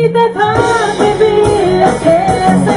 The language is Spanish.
si te va a vivir aquel